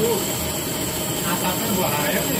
itu atapnya bahaya